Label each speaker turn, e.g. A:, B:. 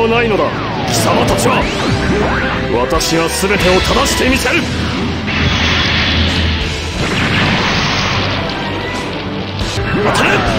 A: とないのだ。貴様たちは私が全てを正してみせる。当たれ